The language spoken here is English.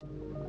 you